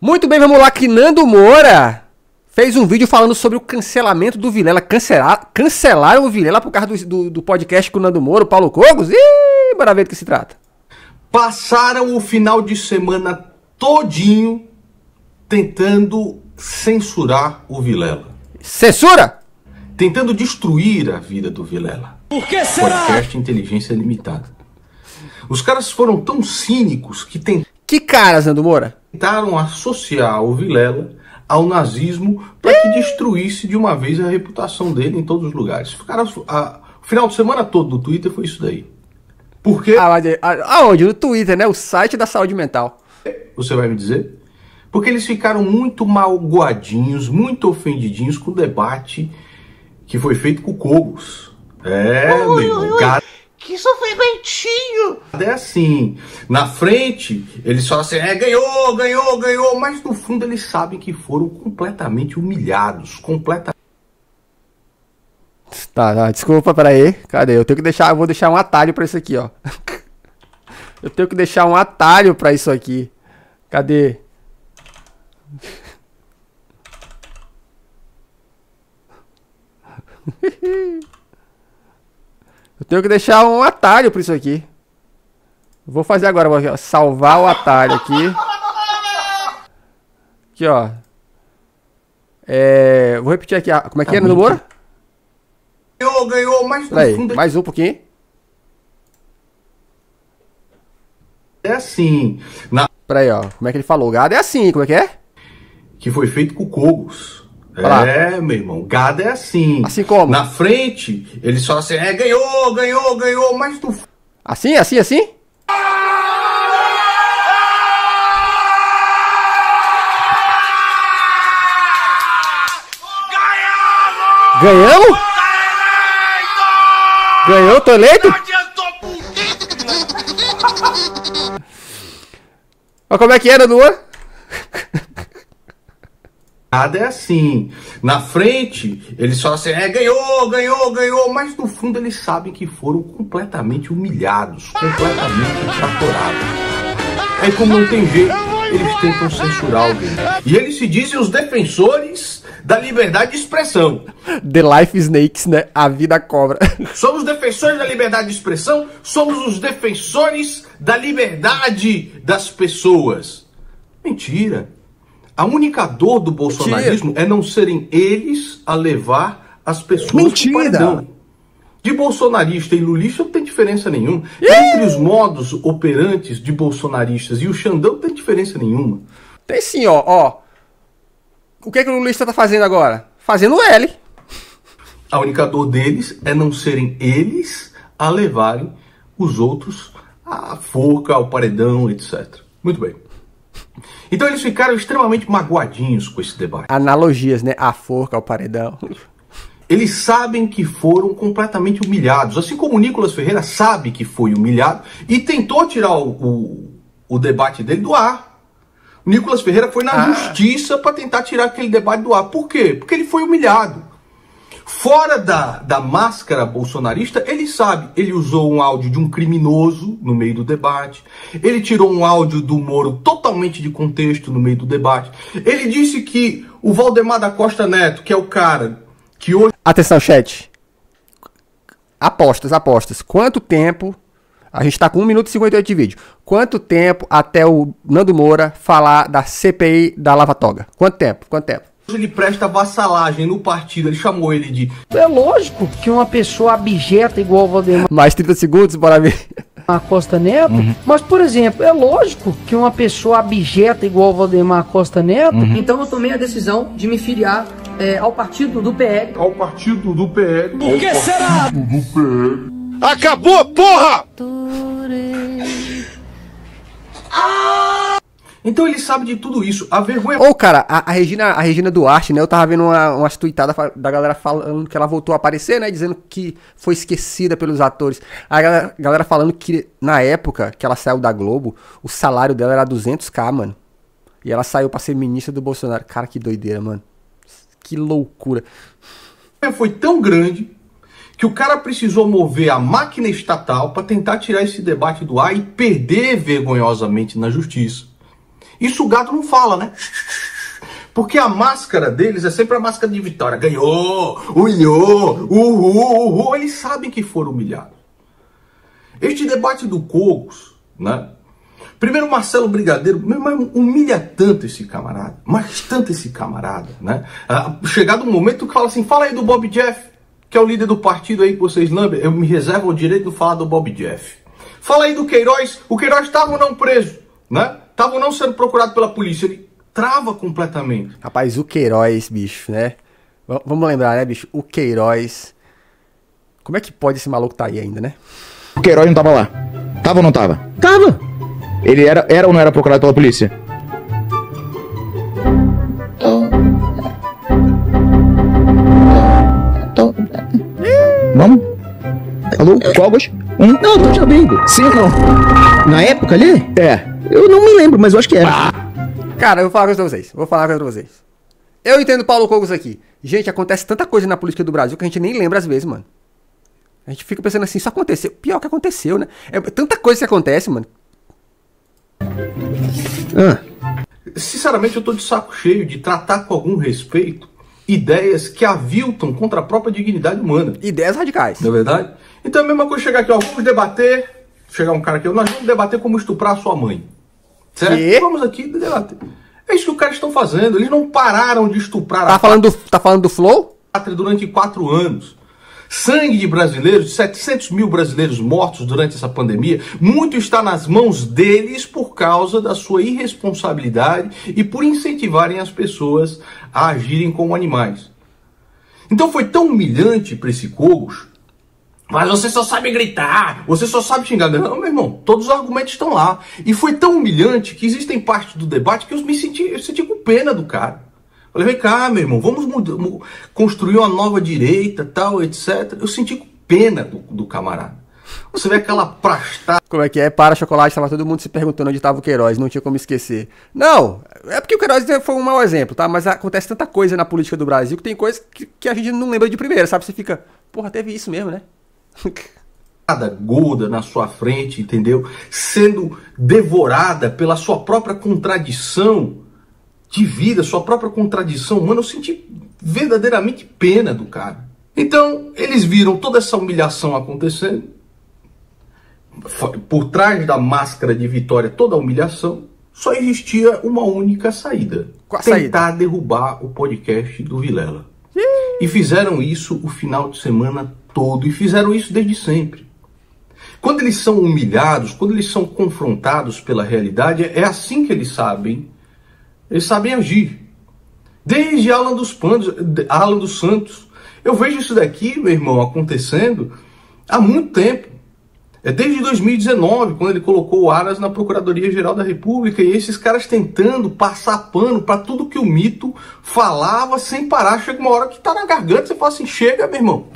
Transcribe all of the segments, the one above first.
Muito bem, vamos lá que Nando Moura fez um vídeo falando sobre o cancelamento do Vilela. Cancelar, cancelaram o Vilela por causa do, do, do podcast com o Nando Moura, o Paulo Cogos? Ih, bora ver do que se trata. Passaram o final de semana todinho tentando censurar o Vilela. Censura? Tentando destruir a vida do Vilela. Por que será? Podcast Inteligência Limitada. Os caras foram tão cínicos que tentaram Que caras, Nando Moura? tentaram associar o Vilela ao nazismo para que destruísse de uma vez a reputação dele em todos os lugares. Ficaram, a, o final de semana todo do Twitter foi isso daí. Por quê? Ah, ah, aonde? No Twitter, né? O site da saúde mental. Você vai me dizer? Porque eles ficaram muito malgoadinhos, muito ofendidinhos com o debate que foi feito com o Cogos. É, meu irmão, cara. Que sofrimentinho! É assim, na frente eles falam assim, é, ganhou, ganhou, ganhou, mas no fundo eles sabem que foram completamente humilhados, completamente. Tá, tá, desculpa, peraí. Cadê? Eu tenho que deixar, eu vou deixar um atalho pra isso aqui, ó. Eu tenho que deixar um atalho pra isso aqui. Cadê? Eu tenho que deixar um atalho pra isso aqui. Vou fazer agora, vou salvar o atalho aqui. Aqui, ó. É, vou repetir aqui. Como é que é, no Moura? Ganhou, ganhou, no Peraí, fundo mais um pouquinho. é assim, na Peraí, ó. Como é que ele falou? Gado é assim, como é que é? que foi feito com Cogos. Lá. É, meu irmão, gado é assim. Assim como? Na frente, eles falam assim, é, ganhou, ganhou, ganhou, mas no Assim, assim, assim? Ganhamos? Ganhou, tô eleito? Ó, como é que era, Luan? É assim. Na frente, eles falam assim, é, ganhou, ganhou, ganhou, mas no fundo eles sabem que foram completamente humilhados, completamente tratorados. Aí como não tem jeito, eles tentam censurar alguém. E eles se dizem os defensores da liberdade de expressão. The Life Snakes, né? A vida cobra. Somos defensores da liberdade de expressão, somos os defensores da liberdade das pessoas. Mentira. A única dor do bolsonarismo é não serem eles a levar as pessoas Mentira. paredão. De bolsonarista e lulista não tem diferença nenhuma. Entre os modos operantes de bolsonaristas e o Xandão não tem diferença nenhuma. Tem sim, ó, ó. O que, que o Lulista tá fazendo agora? Fazendo L. A única dor deles é não serem eles a levarem os outros à forca, ao paredão, etc. Muito bem. Então eles ficaram extremamente magoadinhos com esse debate. Analogias, né? A forca, o paredão. Eles sabem que foram completamente humilhados, assim como o Nicolas Ferreira sabe que foi humilhado e tentou tirar o, o, o debate dele do ar. O Nicolas Ferreira foi na Ah. justiça para tentar tirar aquele debate do ar. Por quê? Porque ele foi humilhado. Fora da, da máscara bolsonarista, ele sabe, ele usou um áudio de um criminoso no meio do debate, ele tirou um áudio do Moro totalmente de contexto no meio do debate, ele disse que o Valdemar da Costa Neto, que é o cara que hoje Atenção, chat. Apostas, apostas. Quanto tempo. A gente tá com 1 minuto e 58 de vídeo. Quanto tempo até o Nando Moura falar da CPI da Lava Toga? Quanto tempo? Quanto tempo? Ele presta vassalagem no partido, ele chamou ele de É lógico que uma pessoa abjeta igual o Valdemar Mais 30 segundos, bora ver. Costa Neto, mas, por exemplo, é lógico que uma pessoa abjeta igual o Valdemar Costa Neto. Então eu tomei a decisão de me filiar é, ao partido do PL. ao partido do PL. Por que será? Acabou, porra! Então ele sabe de tudo isso. A vergonha Ô, cara, a, a Regina, a Regina Duarte, né? Eu tava vendo uma, umas tweetadas da galera falando que ela voltou a aparecer, né? Dizendo que foi esquecida pelos atores. A galera, galera falando que na época que ela saiu da Globo, o salário dela era 200k, mano. E ela saiu pra ser ministra do Bolsonaro. Cara, que doideira, mano. Que loucura. foi tão grande que o cara precisou mover a máquina estatal para tentar tirar esse debate do ar e perder vergonhosamente na justiça. Isso o gato não fala, né? Porque a máscara deles é sempre a máscara de vitória. Ganhou, humilhou, uhul, uhul. Eles sabem que foram humilhados. Este debate do Cogos, né? Primeiro, Marcelo Brigadeiro, irmão, humilha tanto esse camarada, mas tanto esse camarada, né? Ah, chegado um momento que fala assim: fala aí do Bob Jeff, que é o líder do partido aí que vocês lembram, eu me reservo o direito de falar do Bob Jeff. Fala aí do Queiroz, o Queiroz estava ou não preso, né? Estava ou não sendo procurado pela polícia. Ele trava completamente. Rapaz, o Queiroz, bicho, né? V- vamos lembrar, né, bicho? O Queiroz. Como é que pode esse maluco tá aí ainda, né? O Queiroz não tava lá. Tava ou não tava? Tava. Ele era, era ou não era procurado pela polícia? Vamos? Alô? Cogos? Um? Não, tô te ouvindo. Sim ou não? Na época ali? É. Eu não me lembro, mas eu acho que era. Cara, eu vou falar uma coisa pra vocês. Vou falar uma coisa pra vocês. Eu entendo o Paulo Cogos aqui. Gente, acontece tanta coisa na política do Brasil que a gente nem lembra às vezes, mano. A gente fica pensando assim, isso aconteceu. Pior que aconteceu, né? É tanta coisa que acontece, mano. Ah, Sinceramente, eu tô de saco cheio de tratar com algum respeito ideias que aviltam contra a própria dignidade humana. Ideias radicais. Não é verdade? Então é a mesma coisa chegar aqui, ó, vamos debater. Chegar um cara aqui, ó, nós vamos debater como estuprar a sua mãe. Certo? Quê? Vamos aqui debater. É isso que os caras estão fazendo. Eles não pararam de estuprar Tá a falando do, tá falando do Flow? durante quatro anos. Sangue de brasileiros, 700 mil brasileiros mortos durante essa pandemia, muito está nas mãos deles por causa da sua irresponsabilidade e por incentivarem as pessoas a agirem como animais. Então foi tão humilhante para esse Cogos. Mas você só sabe gritar, você só sabe xingar. Não, meu irmão, todos os argumentos estão lá. E foi tão humilhante que existem partes do debate que eu me senti, eu senti com pena do cara. Falei, vem cá, meu irmão, vamos mudar, mu- construir uma nova direita, tal, etc. Eu senti com pena do, do camarada. Você vê aquela prastada Como é que é? Para chocolate, tava todo mundo se perguntando onde tava o Queiroz, não tinha como esquecer. Não, é porque o Queiroz foi um mau exemplo, tá? Mas acontece tanta coisa na política do Brasil que tem coisa que, que a gente não lembra de primeira, sabe? Você fica, porra, teve isso mesmo, né? Gorda na sua frente, entendeu? Sendo devorada pela sua própria contradição de vida, sua própria contradição humana, eu senti verdadeiramente pena do cara. Então, eles viram toda essa humilhação acontecendo. Por trás da máscara de vitória, toda a humilhação, só existia uma única saída: Qual a tentar derrubar o podcast do Vilela. E fizeram isso o final de semana todo, e fizeram isso desde sempre. Quando eles são humilhados, quando eles são confrontados pela realidade, é assim que eles sabem, eles sabem agir. Desde Alan dos, Panos, Alan dos Santos. Eu vejo isso daqui, meu irmão, acontecendo há muito tempo. É desde 2019, quando ele colocou o Aras na Procuradoria-Geral da República, e esses caras tentando passar pano para tudo que o mito falava sem parar. Chega uma hora que tá na garganta, você fala assim: chega, meu irmão.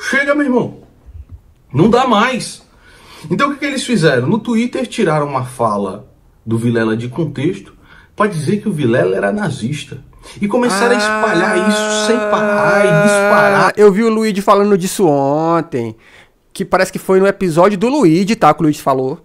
Chega, meu irmão. Não dá mais. Então o que, que eles fizeram? No Twitter tiraram uma fala do Vilela de contexto para dizer que o Vilela era nazista. E começaram a espalhar isso sem parar e disparar. Ah, Eu vi o Luigi falando disso ontem. Que parece que foi no episódio do Luigi, tá? Que o Luigi falou.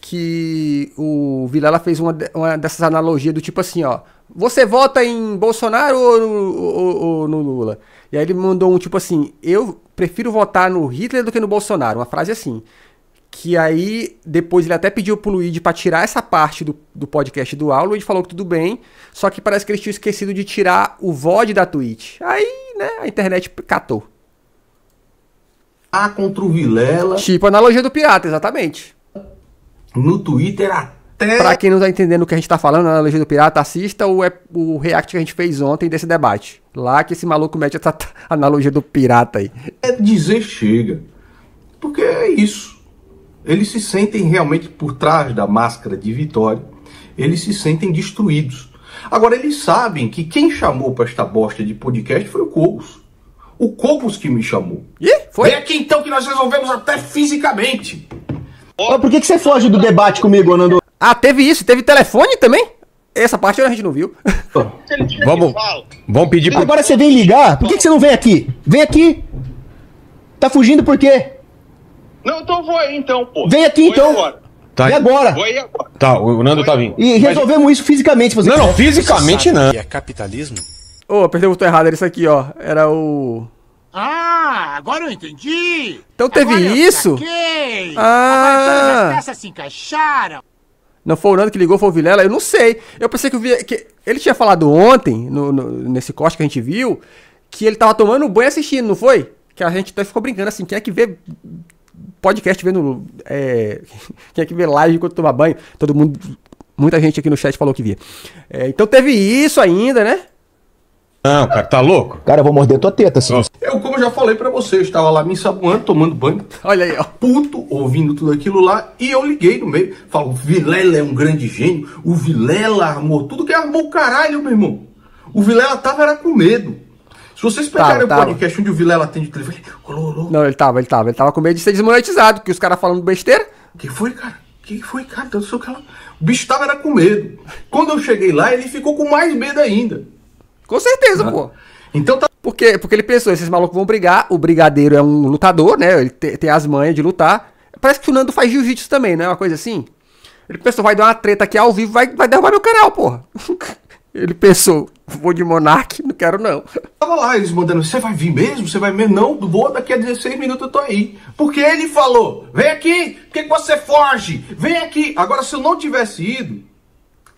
Que o Vilela fez uma, uma dessas analogias do tipo assim, ó. Você vota em Bolsonaro ou no, ou- ou no Lula? E aí ele mandou um tipo assim: Eu prefiro votar no Hitler do que no Bolsonaro. Uma frase assim. Que aí, depois ele até pediu pro Luigi pra tirar essa parte do, do podcast do Aula. O Luigi falou que tudo bem, só que parece que eles tinham esquecido de tirar o VOD da Twitch. Aí, né, a internet catou. contra o Vilela Tipo a analogia do pirata, exatamente. no Twitter até. Pra quem não tá entendendo o que a gente tá falando, a analogia do pirata, assista o, o react que a gente fez ontem desse debate. Lá que esse maluco mete essa analogia do pirata aí. é dizer chega. Porque é isso. Eles se sentem realmente por trás da máscara de vitória, eles se sentem destruídos. Agora, eles sabem que quem chamou para esta bosta de podcast foi o Cobos. O Cobos que me chamou. Ih, foi? Vem aqui então que nós resolvemos até fisicamente. Ó, por que, que você foge do debate comigo, Nando? Ah, teve isso? Teve telefone também? Essa parte a gente não viu. Vamos, vamos pedir pro... Agora você vem ligar? Por que, que você não vem aqui? Vem aqui! Tá fugindo por quê? Não, então vou aí então, pô. Vem aqui, Vou então. embora. Tá. E agora? Vou aí agora. Tá, o Nando tá vindo. E resolvemos isso fisicamente, você Não, não, fisicamente não. é capitalismo? Ô, apertei o botão errado, era isso aqui, ó. Era o. Ah, agora eu entendi. Então teve Agora eu isso? saquei. Ah. Agora todas as peças se encaixaram. Não foi o Nando que ligou, foi o Vilela? Eu não sei. Eu pensei que, eu via, que ele tinha falado ontem, no, no- nesse corte que a gente viu, que ele tava tomando banho assistindo, não foi? Que a gente até ficou brincando assim, quem é que vê podcast vendo. É, quem é que vê live enquanto toma banho? Todo mundo. Muita gente aqui no chat falou que via. É, então teve isso ainda, né? Não, cara, tá louco? Cara, eu vou morder tua teta, assim. Eu, como já falei pra você, eu estava lá me ensaboando, tomando banho, Olha aí, ó. puto, ouvindo tudo aquilo lá, e eu liguei no meio. Falo, o Vilela é um grande gênio, o Vilela armou tudo que armou o caralho, meu irmão. O Vilela tava era com medo. Se vocês pegarem Tava, o tava. podcast onde o Vilela atende o telefone, alô, Não, ele tava, ele tava. Ele tava com medo de ser desmonetizado, porque os caras falando besteira. o que foi, cara? O que foi, cara? Não sei o que lá. O bicho tava era com medo. Quando eu cheguei lá, ele ficou com mais medo ainda. Com certeza, pô. Então tá Por quê? Porque ele pensou, esses malucos vão brigar, o brigadeiro é um lutador, né? Ele te- tem as manhas de lutar. Parece que o Nando faz jiu-jitsu também, não é uma coisa assim? Ele pensou, vai dar uma treta aqui ao vivo, vai, vai derrubar meu canal, porra. Ele pensou, vou de Monark, não quero não. Tava lá, eles mandando, você vai vir mesmo? Você vai mesmo? Não, vou, daqui a 16 minutos eu tô aí. Porque ele falou, vem aqui, por que você foge? Vem aqui. Agora, se eu não tivesse ido,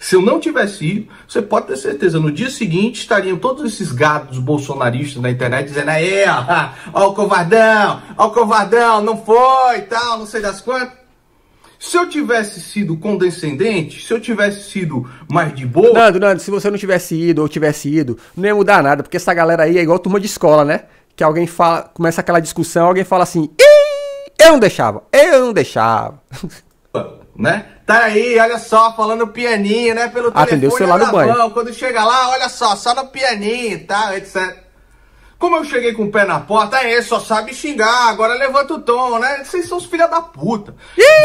se eu não tivesse ido, você pode ter certeza, no dia seguinte estariam todos esses gados bolsonaristas na internet dizendo, aí, ó, ó o covardão, ó o covardão, não foi, tal, não sei das quantas. Se eu tivesse sido condescendente, se eu tivesse sido mais de boa, Nando, Nando, se você não tivesse ido ou tivesse ido, não ia mudar nada, porque essa galera aí é igual turma de escola, né? Que alguém fala, começa aquela discussão, alguém fala assim, Ih, eu não deixava, eu não deixava. né? Tá aí, olha só, falando pianinho, né? Pelo Atendeu o celular no banho. mão. Quando chega lá, olha só, só no pianinho e tal, etc. Como eu cheguei com o pé na porta, aí só sabe xingar, agora levanta o tom, né? Vocês são os filha da puta.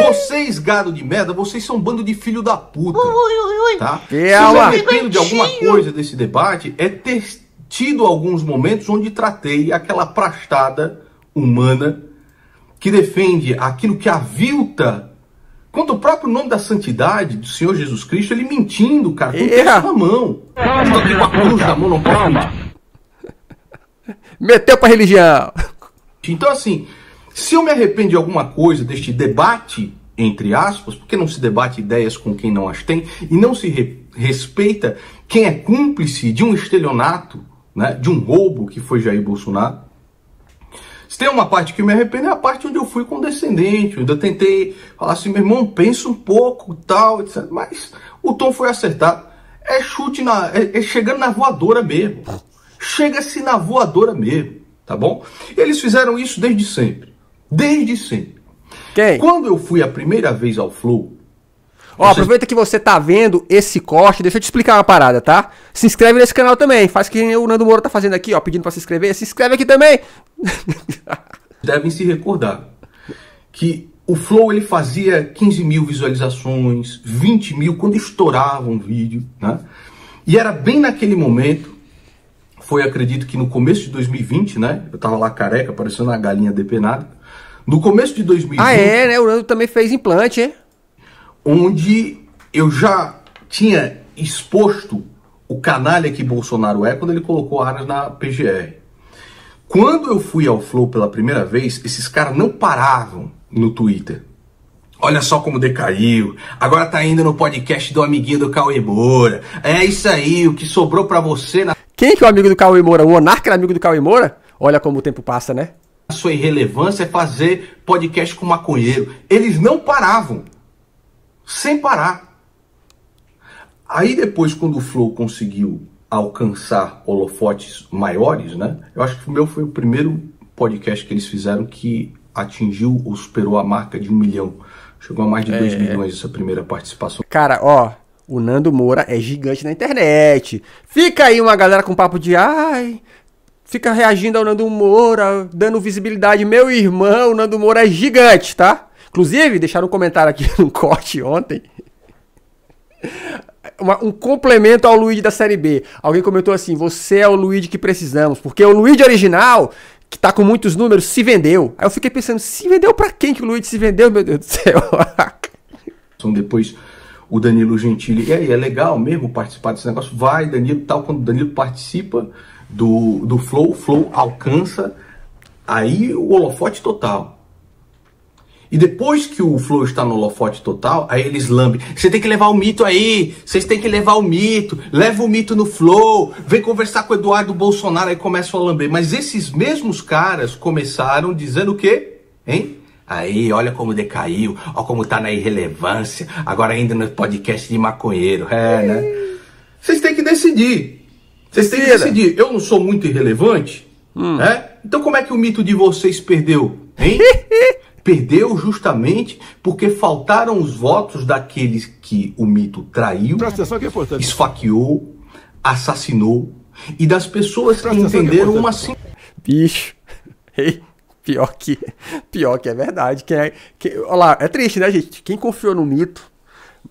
Vocês, gado de merda, vocês são um bando de filho da puta. Ui, ui, ui. Tá? Que Se é eu me uma- arrependo de alguma coisa desse debate, é ter tido alguns momentos onde tratei aquela prastada humana que defende aquilo que avilta contra o próprio nome da santidade do Senhor Jesus Cristo, ele mentindo, cara, com texto na mão. Estou aqui com a cruz na mão, não posso. Meteu pra religião. Então, assim, se eu me arrependo de alguma coisa deste debate, entre aspas, porque não se debate ideias com quem não as tem, e não se re- respeita quem é cúmplice de um estelionato, né, de um roubo que foi Jair Bolsonaro. Se tem uma parte que me arrependo, é a parte onde eu fui condescendente, onde eu tentei falar assim, meu irmão, pensa um pouco, tal, etc. Mas o tom foi acertado. É chute na. É, é chegando na voadora mesmo. Chega-se na voadora mesmo, tá bom? Eles fizeram isso desde sempre. Desde sempre. Quem? Quando eu fui a primeira vez ao Flow, Ó, aproveita que você tá vendo esse corte, deixa eu te explicar uma parada, tá? Se inscreve nesse canal também, faz que o Nando Moura tá fazendo aqui, ó, pedindo pra se inscrever, se inscreve aqui também. devem se recordar que o Flow ele fazia 15 mil visualizações, 20 mil quando estourava um vídeo, né? E era bem naquele momento, foi acredito que no começo de 2020, né? Eu tava lá careca, parecendo uma galinha depenada. No começo de 2020, ah, é, né? O Nando também fez implante, hein? Onde eu já tinha exposto o canalha que Bolsonaro é quando ele colocou armas na PGR. Quando eu fui ao Flow pela primeira vez, esses caras não paravam no Twitter. Olha só como decaiu. Agora tá indo no podcast do amiguinho do Cauê Moura. É isso aí, o que sobrou pra você na Quem que é o amigo do Cauê Moura? O Monarca era amigo do Cauê Moura? Olha como o tempo passa, né? sua irrelevância é fazer podcast com maconheiro. Eles não paravam. Sem parar. Aí depois, quando o Flow conseguiu alcançar holofotes maiores, né? Eu acho que o meu foi o primeiro podcast que eles fizeram que atingiu ou superou a marca de um milhão. Chegou a mais de dois milhões essa primeira participação. Cara, ó, o Nando Moura é gigante na internet. Fica aí uma galera com papo de ai, fica reagindo ao Nando Moura, dando visibilidade. Meu irmão, o Nando Moura é gigante, tá? Inclusive, deixaram um comentário aqui no corte ontem. Uma- um complemento ao Luigi da série B. Alguém comentou assim: você é o Luigi que precisamos, porque o Luigi original, que tá com muitos números, se vendeu. Aí eu fiquei pensando, se vendeu pra quem que o Luigi se vendeu, meu Deus do céu? depois o Danilo Gentili. E aí, é legal mesmo participar desse negócio? Vai, Danilo, tal. Quando o Danilo participa do, do Flow, o Flow alcança aí o holofote total. E depois que o Flow está no holofote total, aí eles lambem. Você tem que levar o mito aí. Vocês têm que levar o mito. Leva o mito no Flow. Vem conversar com o Eduardo Bolsonaro. Aí começam a lamber. Mas esses mesmos caras começaram dizendo o quê? Hein? Aí, olha como decaiu. Olha como tá na irrelevância. Agora ainda no podcast de maconheiro. É, né? Vocês têm que decidir. Vocês têm que decidir. Eu não sou muito irrelevante, né? Então como é que o mito de vocês perdeu, hein? Perdeu justamente porque faltaram os votos daqueles que o mito traiu, é esfaqueou, assassinou e das pessoas que atenção que é entenderam uma importante. sim. Bicho. Ei, pior que, pior que é verdade. Quem é, quem, olha lá, é triste, né, gente? Quem confiou no mito,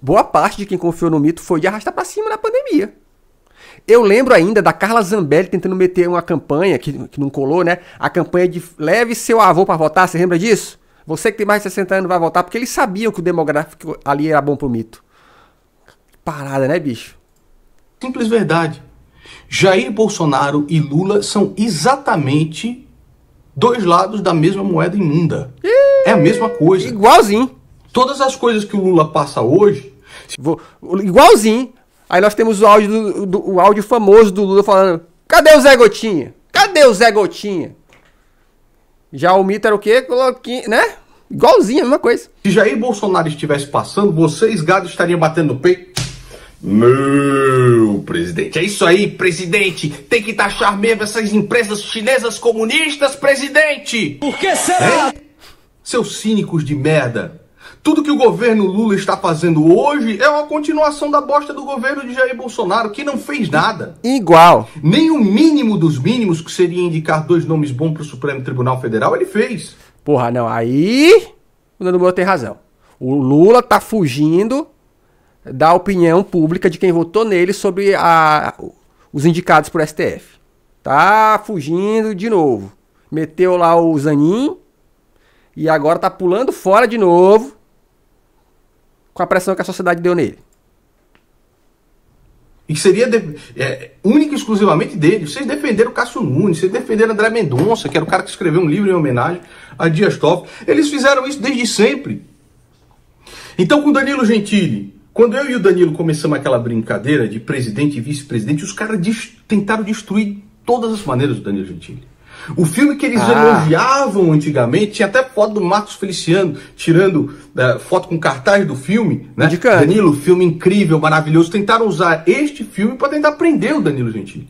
boa parte de quem confiou no mito foi de arrastar pra cima na pandemia. Eu lembro ainda da Carla Zambelli tentando meter uma campanha, que, que não colou, né? A campanha de leve seu avô pra votar, você lembra disso? Você que tem mais de 60 anos vai votar, porque eles sabiam que o demográfico ali era bom pro mito. Parada, né, bicho? Simples verdade. Jair Bolsonaro e Lula são exatamente dois lados da mesma moeda imunda. É a mesma coisa. Igualzinho. Todas as coisas que o Lula passa hoje, Vou- igualzinho. Aí nós temos o áudio, do, do- o áudio famoso do Lula falando: Cadê o Zé Gotinha? Cadê o Zé Gotinha? Já o mito era o quê? Coloquinho, né? Igualzinho, a mesma coisa. se Jair Bolsonaro estivesse passando, vocês, gado, estariam batendo no peito. Meu presidente, é isso aí, presidente. Tem que taxar mesmo essas empresas chinesas comunistas, presidente. Por que será? Seus cínicos de merda. Tudo que o governo Lula está fazendo hoje é uma continuação da bosta do governo de Jair Bolsonaro, que não fez nada. Igual. Nem o mínimo dos mínimos, que seria indicar dois nomes bons para o Supremo Tribunal Federal, ele fez. Porra, não. Aí. O Nando Moura tem razão. O Lula tá fugindo da opinião pública de quem votou nele sobre a, os indicados por STF. Tá fugindo de novo. Meteu lá o Zanin e agora tá pulando fora de novo com a pressão que a sociedade deu nele. E que seria de, é, única e exclusivamente dele. Vocês defenderam Cássio Nunes, vocês defenderam André Mendonça, que era o cara que escreveu um livro em homenagem a Dias Toffoli. Eles fizeram isso desde sempre. Então, com Danilo Gentili, quando eu e o Danilo começamos aquela brincadeira de presidente e vice-presidente, os caras tentaram destruir todas as maneiras do Danilo Gentili. O filme que eles Ah. elogiavam antigamente, tinha até foto do Marcos Feliciano tirando eh, foto com cartaz do filme, né? Indicando. Danilo, filme incrível, maravilhoso. Tentaram usar este filme para tentar prender o Danilo Gentili.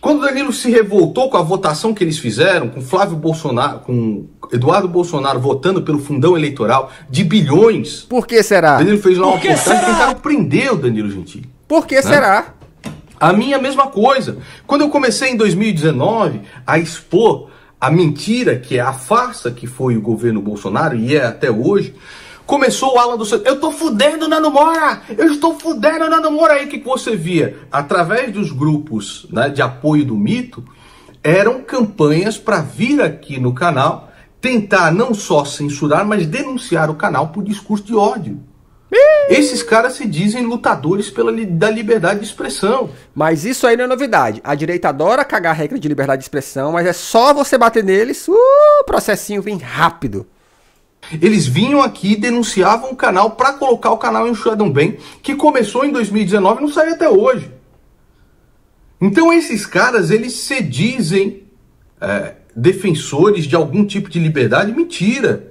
Quando o Danilo se revoltou com a votação que eles fizeram, com Flávio Bolsonaro, com Eduardo Bolsonaro votando pelo fundão eleitoral de bilhões, Por que será? Danilo fez lá uma postagem e tentaram prender o Danilo Gentili. Por que será? A minha mesma coisa. Quando eu comecei em 2019 a expor a mentira, que é a farsa que foi o governo Bolsonaro e é até hoje, começou o Alan do Santos. Eu tô fudendo Nando Moura! Eu estou fudendo Nando Moura! Aí o que, que você via? Através dos grupos né, de apoio do mito, eram campanhas para vir aqui no canal tentar não só censurar, mas denunciar o canal por discurso de ódio. Esses caras se dizem lutadores pela li- da liberdade de expressão. Mas isso aí não é novidade. A direita adora cagar a regra de liberdade de expressão, mas é só você bater neles, uh, o processinho vem rápido. Eles vinham aqui e denunciavam o canal para colocar o canal em Shadow Bem, que começou em 2019 e não saiu até hoje. Então esses caras, eles se dizem é, defensores de algum tipo de liberdade. Mentira!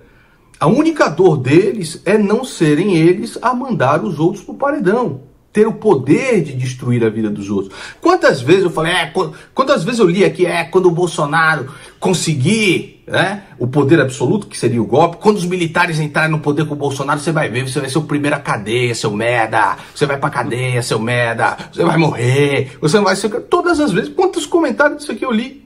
A única dor deles é não serem eles a mandar os outros pro paredão. Ter o poder de destruir a vida dos outros. Quantas vezes eu falei, é, qu- quantas vezes eu li aqui, é, quando o Bolsonaro conseguir né, o poder absoluto, que seria o golpe, quando os militares entrarem no poder com o Bolsonaro, você vai ver, você vai ser o primeiro a cadeia, seu merda. Você vai pra cadeia, seu merda. Você vai morrer. Você vai ser. Todas as vezes. Quantos comentários disso aqui eu li?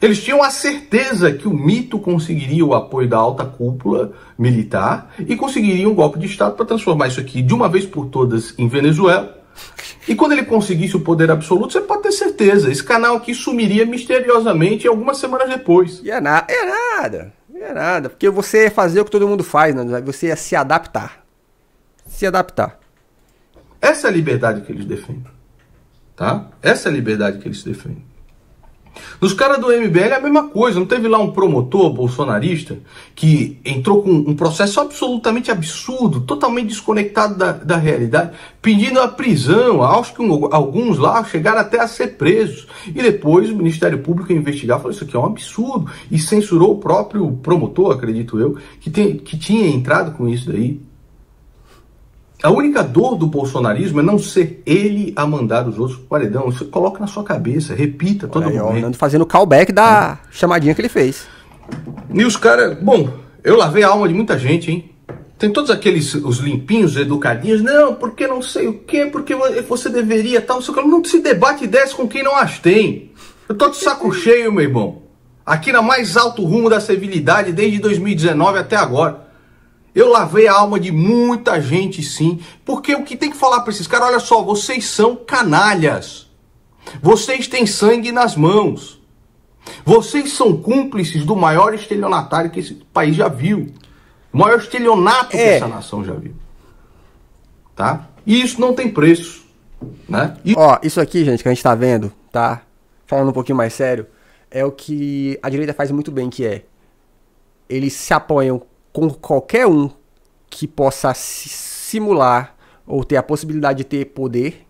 Eles tinham a certeza que o mito conseguiria o apoio da alta cúpula militar e conseguiria um golpe de Estado para transformar isso aqui de uma vez por todas em Venezuela. E quando ele conseguisse o poder absoluto, você pode ter certeza, esse canal aqui sumiria misteriosamente algumas semanas depois. E é, na, é nada, é nada. Porque você ia fazer o que todo mundo faz, né? você ia se adaptar. se adaptar. Essa é a liberdade que eles defendem. Tá? Essa é a liberdade que eles defendem. Nos caras do MBL é a mesma coisa. Não teve lá um promotor bolsonarista que entrou com um processo absolutamente absurdo, totalmente desconectado da, da realidade, pedindo a prisão. Acho que um, alguns lá chegaram até a ser presos. E depois o Ministério Público investigar falou: Isso aqui é um absurdo. E censurou o próprio promotor, acredito eu, que, tem, que tinha entrado com isso daí. A única dor do bolsonarismo é não ser ele a mandar os outros pro paredão. Você coloca na sua cabeça, repita todo Aí, ó, o momento. Nando fazendo callback da chamadinha que ele fez. E os caras, bom, eu lavei a alma de muita gente, hein? Tem todos aqueles, os limpinhos, educadinhos, não, porque não sei o quê, porque você deveria tal, não o. Não se debate ideias com quem não as tem. Eu tô de saco cheio, meu irmão. Aqui na mais alto rumo da civilidade desde 2019 até agora. Eu lavei a alma de muita gente, sim. Porque o que tem que falar para esses caras, olha só, vocês são canalhas. Vocês têm sangue nas mãos. Vocês são cúmplices do maior estelionatário que esse país já viu. O maior estelionato que É. essa nação já viu. Tá? E isso não tem preço. Né? E Ó, isso aqui, gente, que a gente tá vendo, tá? Falando um pouquinho mais sério, é o que a direita faz muito bem, que é eles se apoiam com qualquer um que possa simular ou ter a possibilidade de ter poder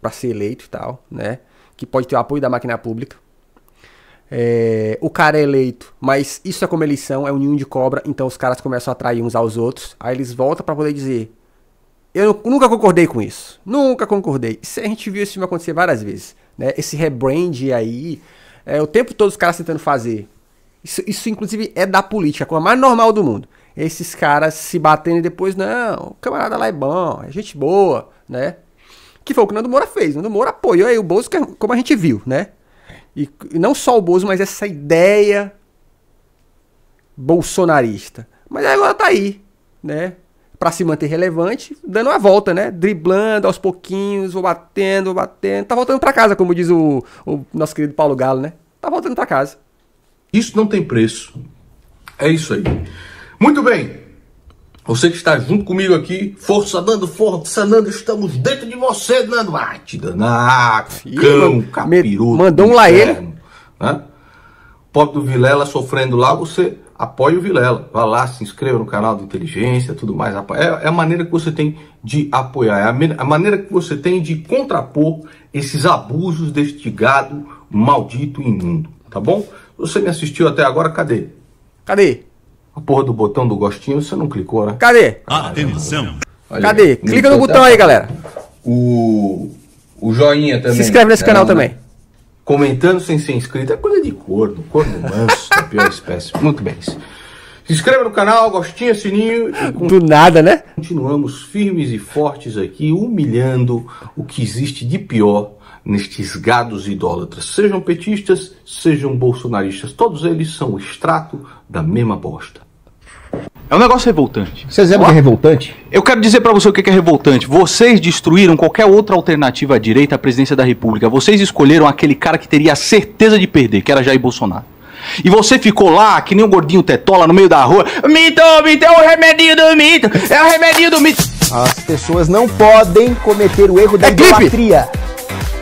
para ser eleito e tal, né? Que pode ter o apoio da máquina pública. É, o cara é eleito, mas isso é como eleição, é um ninho de cobra, então os caras começam a atrair uns aos outros, aí eles voltam para poder dizer: Eu nu- nunca concordei com isso, nunca concordei. Isso, a gente viu esse filme acontecer várias vezes, né? Esse rebrand aí, é, o tempo todo os caras tentando fazer. Isso, isso, inclusive, é da política, a coisa mais normal do mundo. Esses caras se batendo e depois, não, o camarada lá é bom, é gente boa, né? Que foi o que o Nando Moura fez. O Nando Moura apoiou aí o Bozo, é- como a gente viu, né? E, e não só o Bozo, mas essa ideia bolsonarista. Mas agora tá aí, né? Pra se manter relevante, dando uma volta, né? Driblando aos pouquinhos, vou batendo, vou batendo. Tá voltando pra casa, como diz o, o nosso querido Paulo Galo, né? Tá voltando pra casa. Isso não tem preço. É isso aí. Muito bem. Você que está junto comigo aqui, força Nando, força Nando, estamos dentro de você, Nando. Vai te danar, Ih, cão, capiroto. mandou um lá ele. Né? Pobre do Vilela sofrendo lá, você apoia o Vilela. Vá lá, se inscreva no canal do Inteligência, tudo mais. É, é a maneira que você tem de apoiar, é a, a maneira que você tem de contrapor esses abusos deste gado maldito e imundo, tá bom? Você me assistiu até agora, cadê? Cadê? A porra do botão do gostinho você não clicou, né? Cadê? Atenção! Olha Cadê? Clica no botão aí, galera. O, o joinha também. Se inscreve nesse É, canal né? também. Comentando sem ser inscrito é coisa de corno, corno manso, da pior espécie. Muito bem. Se inscreva no canal, gostinho, sininho Do nada, né? continuamos firmes e fortes aqui, humilhando o que existe de pior nestes gados idólatras. Sejam petistas, sejam bolsonaristas, todos eles são o extrato da mesma bosta. É um negócio revoltante. Você sabe o que é revoltante? Eu quero dizer pra você o que que é revoltante. Vocês destruíram qualquer outra alternativa à direita à presidência da República. Vocês escolheram aquele cara que teria a certeza de perder, que era Jair Bolsonaro. E você ficou lá, que nem um gordinho tetola no meio da rua. Mito, mito, é o remedinho do mito. É o remedinho do mito. As pessoas não podem cometer o erro da É idolatria.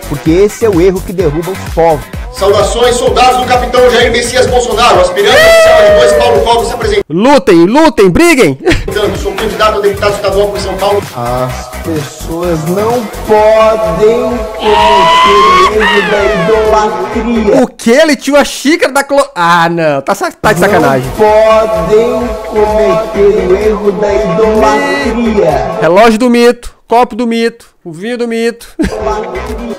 Porque esse é o erro que derruba os povos. Saudações, soldados do capitão Jair Messias Bolsonaro, aspirante oficial de dois Paulo Cogos se apresentando. Lutem, lutem, briguem! Sou candidato a deputado estadual por São Paulo. As pessoas não podem cometer o erro da idolatria. O que? Ele tinha uma xícara da clo... Ah, não. Tá, tá de sacanagem. Não podem cometer o erro da idolatria. Relógio do mito, copo do mito, o vinho do mito.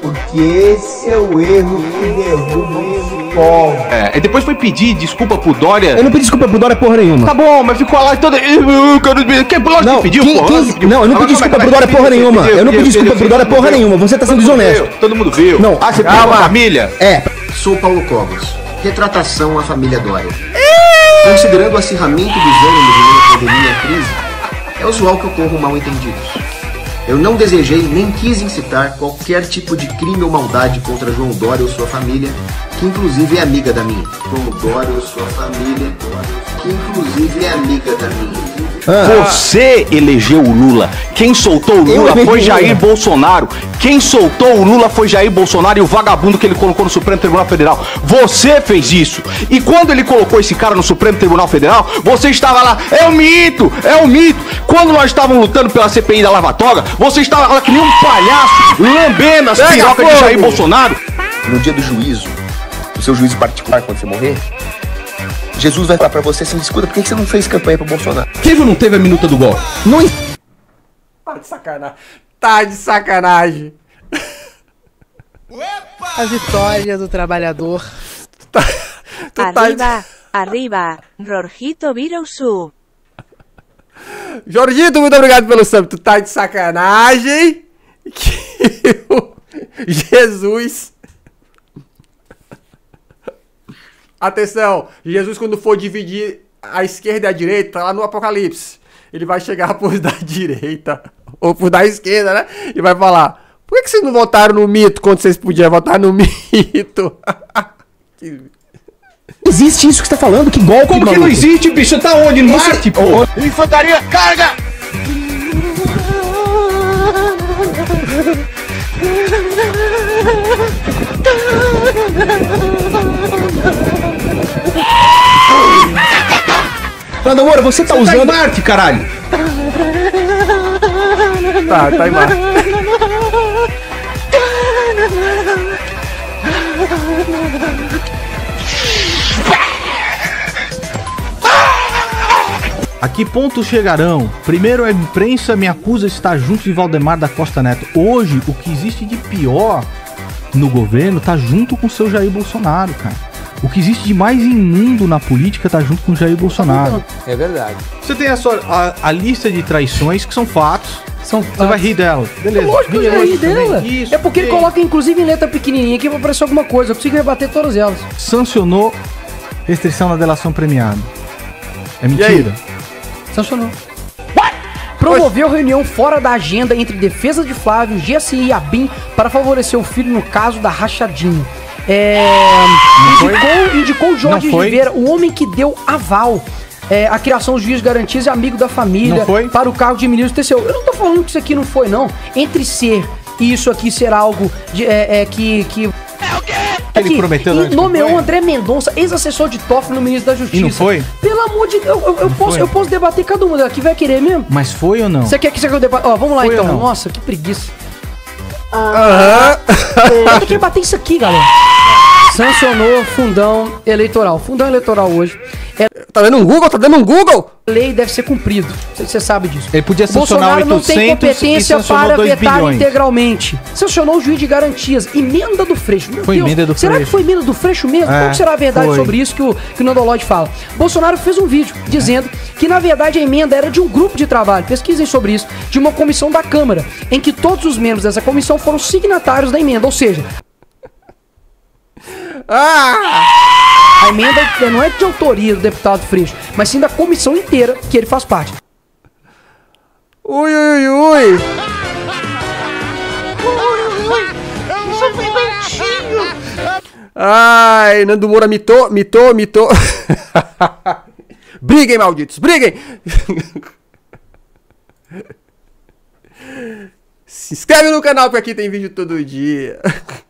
Porque esse é o erro que derruba os povos. É, e depois foi pedir desculpa pro Dória. Eu não pedi desculpa pro Dória porra nenhuma. Tá bom, mas ficou lá e toda. Que lógico Não, que pediu, quem- porra. quem- pediu. não, eu não pedi é desculpa pro? Dória porra Pediu, nenhuma. pediu, Eu não pediu, pedi desculpa pediu, pro Dória porra nenhuma. Você tá sendo desonesto. viu, Todo mundo viu. Não. Ah, você a família? É, Sou Paulo Cogos. Retratação à família Dória. Considerando o acirramento dos ânimos em meio à pandemia e crise, é usual que ocorram mal-entendidos. Eu não desejei nem quis incitar qualquer tipo de crime ou maldade contra João Dória ou sua família, que inclusive é amiga da minha. João Dória ou sua família. Inclusive é amiga da minha. Você elegeu o Lula. Quem soltou o Lula foi Jair Lula. Bolsonaro. Quem soltou o Lula foi Jair Bolsonaro e o vagabundo que ele colocou no Supremo Tribunal Federal. Você fez isso. E quando ele colocou esse cara no Supremo Tribunal Federal, você estava lá, é um mito, é um mito. Quando nós estávamos lutando pela CPI da Lava Toga, você estava lá que nem um palhaço, lambendo as pirocas de. Jair Bolsonaro. No dia do juízo, o seu juízo particular, quando você morrer, Jesus vai falar pra você assim, escuta, por que você não fez campanha pro Bolsonaro? Quem não teve a minuta do golpe? Não Tá de sacanagem. Tá de sacanagem. A vitória do trabalhador. Tu tá de... Arriba, arriba, Rorjito Virusu. Jorgito, muito obrigado pelo sub. Tu tá de sacanagem. Que o Jesus. Atenção, Jesus quando for dividir a esquerda e a direita, tá lá no Apocalipse. Ele vai chegar por da direita ou por da esquerda, né? E vai falar: Por que, vocês não votaram no mito quando vocês podiam votar no mito? Que- Existe isso que você tá falando? Que golpe, Como que não maluco? existe, bicho? Tá onde? No Marte, pô. Infantaria, carga! Fernando Moura, você tá Tá em usando... Marte, caralho. Tá, tá em mar. A que ponto chegarão? Primeiro, a imprensa me acusa de estar junto de Valdemar da Costa Neto. Hoje, o que existe de pior no governo tá junto com o seu Jair Bolsonaro, cara. O que existe de mais imundo na política tá junto com o Jair Bolsonaro. É verdade. Você tem a, sua, a, a lista de traições que são fatos. São Você vai rir dela. Beleza. Lógico que eu já ri dela. Isso, é porque ele ok. coloca, inclusive, em letra pequenininha aqui pra aparecer alguma coisa. Eu consigo rebater todas elas. Sancionou restrição na delação premiada. É mentira. Sancionou. Promoveu reunião fora da agenda entre defesa de Flávio, GSI e ABIN para favorecer o filho no caso da rachadinha. É, indicou, indicou Jorge? Rivera, o homem que deu aval é, à criação dos juízes garantias e amigo da família para o cargo de ministro do TCU. Eu não tô falando que isso aqui não foi, não. Entre ser e isso aqui ser algo de, é, é, que, que Ele prometeu a nomeou campanha? André Mendonça, ex-assessor de Toffoli no ministro da Justiça. E não foi? Pelo amor de Deus, eu, eu, eu posso, foi? eu posso debater cada uma delas. Que vai querer mesmo? Mas foi ou não? Você quer que você debate? Ó, vamos lá Foi então. Nossa, que preguiça. Aham. Eu tenho que bater isso aqui, galera. Sancionou fundão eleitoral. Fundão eleitoral hoje. É, Tá dando um Google? Tá dando um Google? lei deve ser cumprido. Você você sabe disso. Ele podia sancionar Bolsonaro não tem 800 competência para 2 vetar bilhões. integralmente. Sancionou o juiz de garantias. Emenda do Freixo. Meu Foi emenda do será Freixo. que foi emenda do Freixo mesmo? É, Qual será a verdade foi. sobre isso que o, que o Nando Lodge fala? Bolsonaro fez um vídeo dizendo que, na verdade, a emenda era de um grupo de trabalho. Pesquisem sobre isso. De uma comissão da Câmara, em que todos os membros dessa comissão foram signatários da emenda. Ou seja, Ah! a emenda não é de autoria do deputado Freixo, mas sim da comissão inteira que ele faz parte. Ui, ui, ui. Isso foi dentinho! Ai, Nando Moura mitou, mitou, mitou. briguem, malditos, briguem! Se inscreve no canal porque aqui tem vídeo todo dia.